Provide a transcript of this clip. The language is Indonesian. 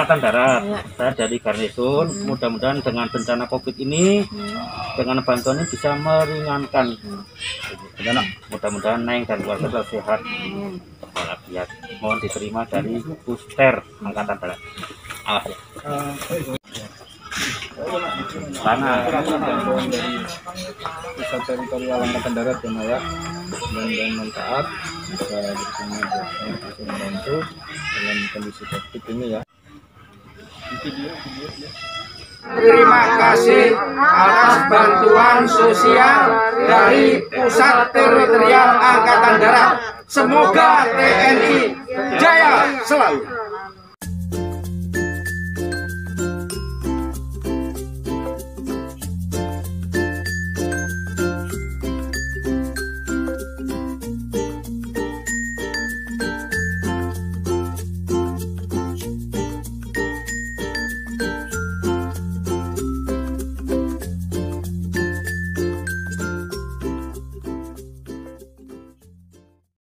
Angkatan Darat. Iya. Saya dari Garnisun. Hmm. Mudah-mudahan dengan bencana Covid ini, Hmm. dengan bantuan ini bisa meringankan. Hmm. Mudah-mudahan Neng dan keluarga selalu sehat Amin. walafiat. Mohon diterima dari Puster Angkatan Darat. Awas ya. Sana. pusat teritorial angkatan darat ya Maya dan dan manfaat bisa bisa membantu dalam kondisi covid ini ya Terima kasih atas bantuan sosial dari Pusat Teritorial Angkatan Darat. Semoga TNI jaya selalu.